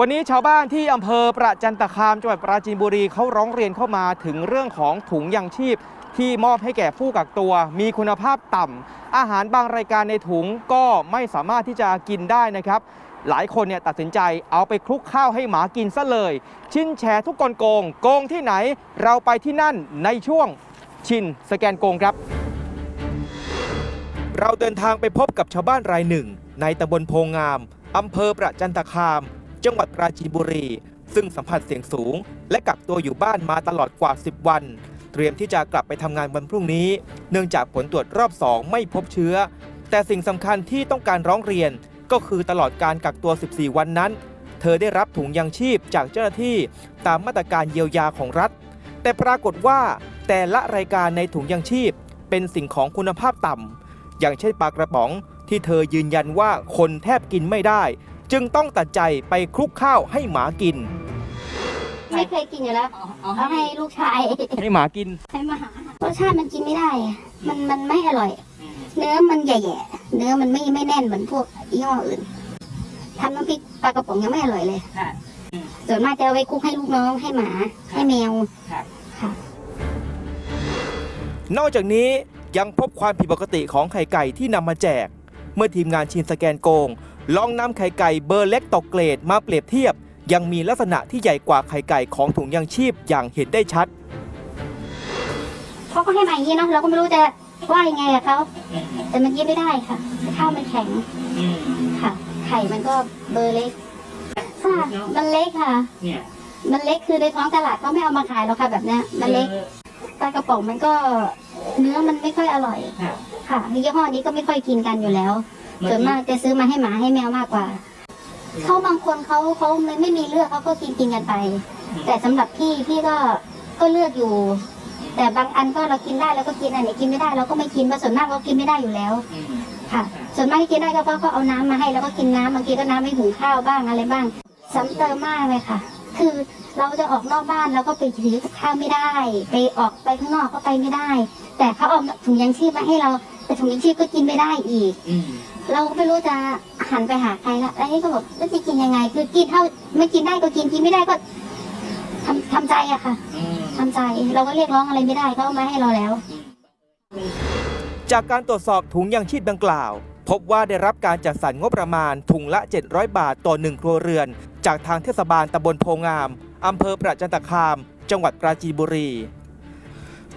วันนี้ชาวบ้านที่อำเภอประจันตคามจังหวัดปราจีนบุรีเขาร้องเรียนเข้ามาถึงเรื่องของถุงยังชีพ ที่มอบให้แก่ผู้กักตัว มีคุณภาพต่ำอาหารบางรายการในถุงก็ไม่สามารถที่จะกินได้นะครับ หลายคนเนี่ยตัดสินใจเอาไปคลุกข้าวให้หมากินซะเลย ชินแชร์ทุกคนโกงโกงที่ไหน เราไปที่นั่นในช่วงชินสแกนโกงครับ เราเดินทางไปพบกับชาวบ้านรายหนึ่ง ในตำบลโพงามอำเภอประจันตคาม จังหวัดปราจีนบุรี ซึ่งสัมผัสเสี่ยงสูง และกักตัวอยู่บ้านมาตลอดกว่า 10 วัน เตรียมที่จะกลับไปทำงานวันพรุ่งนี้ เนื่องจากผลตรวจรอบ 2 ไม่พบเชื้อ แต่สิ่งสำคัญที่ต้องการร้องเรียน ก็คือตลอดการกักตัว 14 วันนั้น เธอได้รับถุงยังชีพจากเจ้าหน้าที่ตามมาตรการเยียวยาของรัฐ แต่ปรากฏว่าแต่ละรายการในถุงยังชีพ เป็นสิ่งของคุณภาพต่ำอย่างเช่นปลากระป๋องที่เธอยืนยันว่าคนแทบกินไม่ได้ จึงต้องตัดใจไปคลุกข้าวให้หมากิน ไม่เคยกินอยู่แล้วเอาให้ลูกชายให้หมากินให้มาหารสชาติมันกินไม่ได้อะมันมันไม่อร่อย เนื้อมันแย่ๆเนื้อมันไม่ไม่แน่นเหมือนพวกยี่ห้ออื่นทำน้ำพริกปลากระป๋องยังไม่อร่อยเลยค่ะส่วนมากจะเอาไว้คลุกให้ลูกน้องให้หมาให้แมวค่ะค่ะนอกจากนี้ยังพบความผิดปกติของไข่ไก่ที่นำมาแจก เมื่อทีมงานชินสแกนโกง ลองนำไข่ไก่เบอร์เล็กตกเกรดมาเปรียบเทียบ ยังมีลักษณะที่ใหญ่กว่าไข่ไก่ของถุงยังชีพอย่างเห็นได้ชัดเขาก็ให้มาอย่างนี้เนาะเราก็ไม่รู้จะว่ายังไงกับเขาแต่มันกินไม่ได้ค่ะข้าวมันแข็งค่ะ ไข่มันก็เบอร์เล็กค่ะมันเล็กค่ะเนี่ยมันเล็กคือในท้องตลาดเขาไม่เอามาขายหรอกค่ะแบบนี้มันเล็กปลากระป๋องมันก็เนื้อมันไม่ค่อยอร่อย ค่ะค่ะยี่ห้อนี้ก็ไม่ค่อยกินกันอยู่แล้ว ส่วนมากจะซื้อมาให้หมาให้แมวมากกว่าเขาบางคนเขาเขาไม่ไม่มีเลือกเขาก็กินกินกันไป แต่สำหรับพี่พี่ก็ก็เลือกอยู่ แต่บางอันก็เรากินได้เราก็กินอันไหนกินไม่ได้เราก็ไม่กินเพราะส่วนมากเรากินไม่ได้อยู่แล้วค่ะ ส่วนมากที่กินได้ก็เพราะเขาเอาน้ำมาให้แล้วก็กินน้ำบางทีก็น้ำไม่หุงข้าวบ้างอะไรบ้างซ้ำเติมมากเลยค่ะ คือเราจะออกนอกบ้านเราก็ไปถือกับข้าวไม่ได้ ไปออกไปข้างนอกก็ไปไม่ได้ แต่เขาเอาถุงยังชีพมาให้เราแต่ถุงยังชีพก็กินไม่ได้อีก เราก็ไม่รู้จะหันไปหาใครละแล้วนี่ก็บอกแล้วจะกินยังไง คือกินเท่าไม่กินได้ก็กินกินไม่ได้ก็ทำทำใจอะค่ะทำใจเราก็เรียกร้องอะไรไม่ได้เขาเอามาให้เราแล้ว จากการตรวจสอบถุงยังชีพดังกล่าว พบว่าได้รับการจัดสรรงบประมาณถุงละ 700 บาทต่อหนึ่งครัวเรือน จากทางเทศบาลตำบลโพงามอำเภอประจันตคาม จังหวัดปราจีนบุรี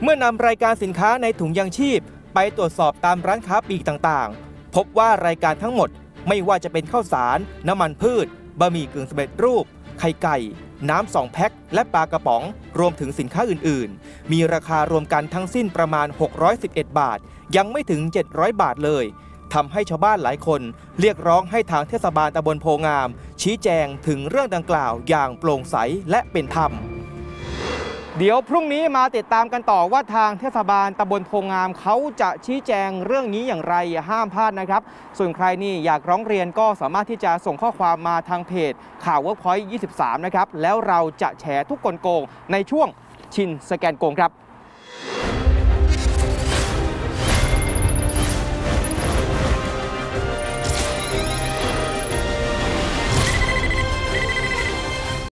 เมื่อนำรายการสินค้าในถุงยังชีพ ไปตรวจสอบตามร้านค้าปลีกต่างๆ พบว่ารายการทั้งหมดไม่ว่าจะเป็นข้าวสาร น้ำมันพืช บะหมี่กึ่งสำเร็จรูป ไข่ไก่ น้ำสองแพ็ค และปลากระป๋อง รวมถึงสินค้าอื่น ๆ มีราคารวมกันทั้งสิ้นประมาณ 611 บาท ยังไม่ถึง 700 บาทเลยทำให้ชาวบ้านหลายคนเรียกร้องให้ทางเทศบาลตำบลโพงาม ชี้แจงถึงเรื่องดังกล่าวอย่างโปร่งใสและเป็นธรรม เดี๋ยวพรุ่งนี้มาติดตามกันต่อว่าทางเทศบาลตำบลโพงามเขาจะชี้แจงเรื่องนี้อย่างไรอย่าห้ามพลาดนะครับ ส่วนใครนี่อยากร้องเรียนก็สามารถที่จะส่งข้อความมาทางเพจข่าวเวิร์กพอยต์23 นะครับ แล้วเราจะแฉทุกกลโกงในช่วงชินสแกนโกงครับ